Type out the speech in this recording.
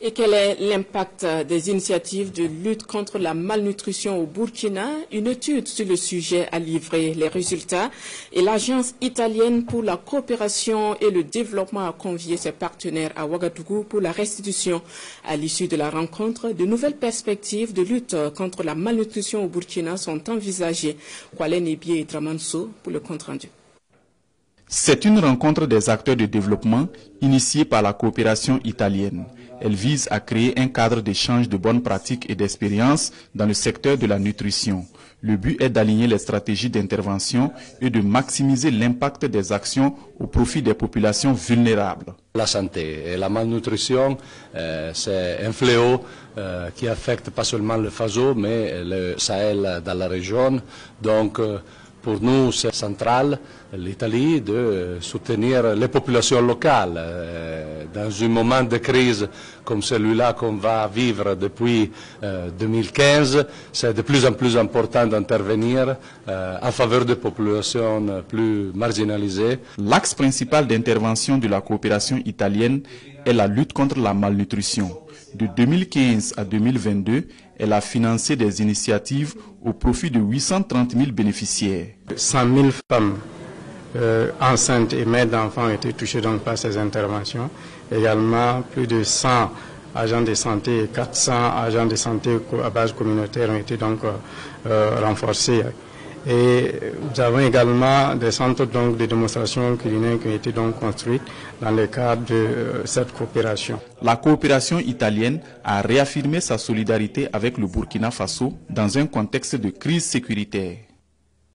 Et quel est l'impact des initiatives de lutte contre la malnutrition au Burkina? Une étude sur le sujet a livré les résultats et l'Agence italienne pour la coopération et le développement a convié ses partenaires à Ouagadougou pour la restitution. À l'issue de la rencontre, de nouvelles perspectives de lutte contre la malnutrition au Burkina sont envisagées. Kwalen Ebié et Tramanso pour le compte-rendu. C'est une rencontre des acteurs de développement initiée par la coopération italienne. Elle vise à créer un cadre d'échange de bonnes pratiques et d'expériences dans le secteur de la nutrition. Le but est d'aligner les stratégies d'intervention et de maximiser l'impact des actions au profit des populations vulnérables. La santé et la malnutrition, euh, c'est un fléau euh, qui affecte pas seulement le FASO, mais le Sahel dans la région. Donc, euh, pour nous, c'est central, l'Italie, de soutenir les populations locales. Euh, dans un moment de crise comme celui-là qu'on va vivre depuis 2015, euh, c'est de plus en plus important d'intervenir euh, en faveur des populations plus marginalisées. L'axe principal d'intervention de la coopération italienne est la lutte contre la malnutrition. De 2015 à 2022, elle a financé des initiatives au profit de 830 000 bénéficiaires. 100 000 femmes euh, enceintes et mères d'enfants ont été touchées donc par ces interventions. Également, plus de 100 agents de santé et 400 agents de santé à base communautaire ont été donc euh, renforcés. Et nous avons également des centres donc, de démonstration culinaire qui ont été donc construits dans le cadre de euh, cette coopération. La coopération italienne a réaffirmé sa solidarité avec le Burkina Faso dans un contexte de crise sécuritaire.